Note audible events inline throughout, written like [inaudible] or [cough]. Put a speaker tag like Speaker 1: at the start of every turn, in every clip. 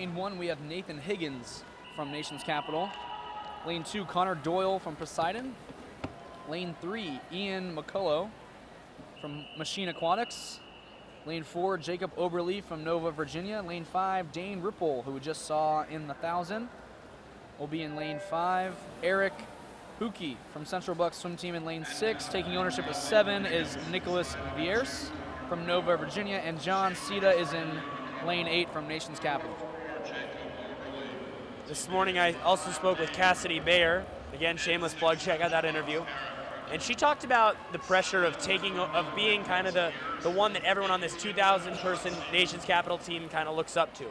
Speaker 1: Lane one, we have Nathan Higgins from Nation's Capital. Lane two, Connor Doyle from Poseidon. Lane three, Ian McCullough from Machine Aquatics. Lane four, Jacob Oberly from Nova, Virginia. Lane five, Dane Ripple, who we just saw in the thousand, will be in lane five. Eric Huki from Central Bucks Swim Team in lane six. Taking ownership of seven is Nicholas Viers from Nova, Virginia. And John Sita is in lane eight from Nation's Capital.
Speaker 2: This morning I also spoke with Cassidy Bayer. Again, shameless plug, check out that interview. And she talked about the pressure of taking, of being kind of the, the one that everyone on this 2,000 person Nation's Capital team kind of looks up to.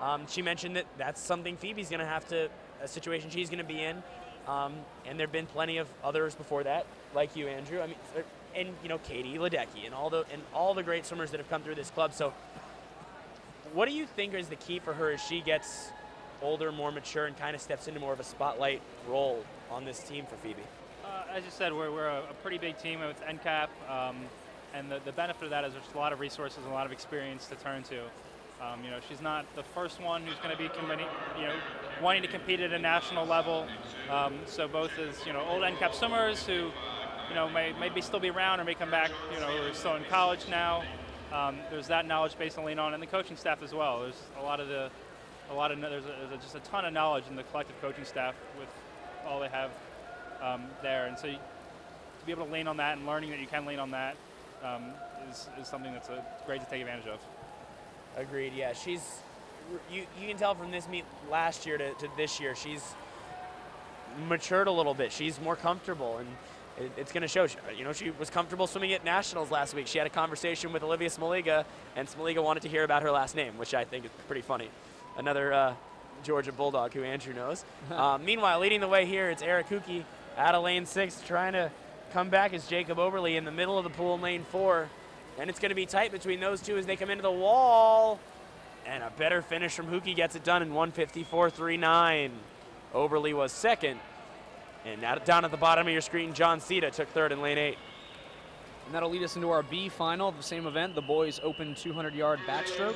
Speaker 2: Um, she mentioned that that's something Phoebe's going to have to, a situation she's going to be in. Um, and there have been plenty of others before that, like you, Andrew. I mean, and you know, Katie Ledecky and all the and all the great swimmers that have come through this club. So, what do you think is the key for her as she gets older, more mature, and kind of steps into more of a spotlight role on this team for Phoebe?
Speaker 3: Uh, as you said, we're, we're a, pretty big team with NCAP, um, and the, the benefit of that is there's a lot of resources and a lot of experience to turn to. Um, you know, she's not the first one who's going to be you know, wanting to compete at a national level. Um, so both as you know, old NCAP swimmers who, you know, may maybe still be around or may come back, you know, who are still in college now. Um, there's that knowledge base to lean on, and the coaching staff as well. There's a lot of the, a lot of there's, a, there's a, just a ton of knowledge in the collective coaching staff with all they have um, there, and so you, to be able to lean on that and learning that you can lean on that um, is, is something that's a, great to take advantage of.
Speaker 2: Agreed. Yeah, she's. You, you can tell from this meet last year to, to this year, she's matured a little bit. She's more comfortable, and it, it's going to show. She, you know, she was comfortable swimming at nationals last week. She had a conversation with Olivia Smoliga, and Smoliga wanted to hear about her last name, which I think is pretty funny. Another uh, Georgia Bulldog who Andrew knows. um, [laughs] meanwhile, leading the way here, it's Eric Huki out of lane six, trying to come back is Jacob Oberly in the middle of the pool in lane four. And it's going to be tight between those two as they come into the wall. And a better finish from Huki gets it done in 154.39. Oberly was second. And down at the bottom of your screen, John Sita took third in lane eight.
Speaker 1: And that'll lead us into our B final of the same event, the boys open 200 yard backstroke.